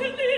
to.